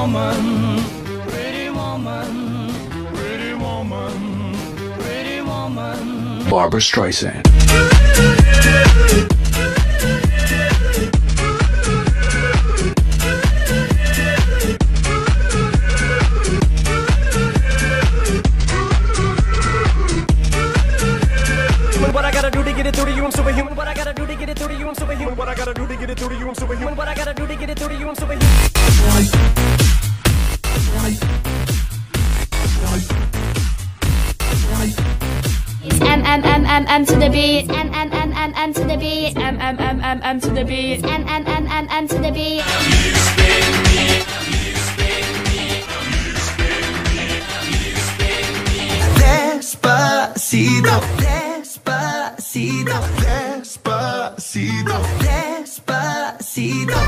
woman, pretty woman, pretty woman, pretty woman. Barbra Streisand. What I gotta do to get it through to you? I'm superhuman. What I gotta do to get it through to you? I'm superhuman. What I gotta do to get it through to you? I'm superhuman. What I gotta do to get it through to you? I'm superhuman. M M M M to the B. It's M M M M M to the B. It's M M M M M to the B. It's M M M M M to the B. Despacito, despacito, despacito, despacito.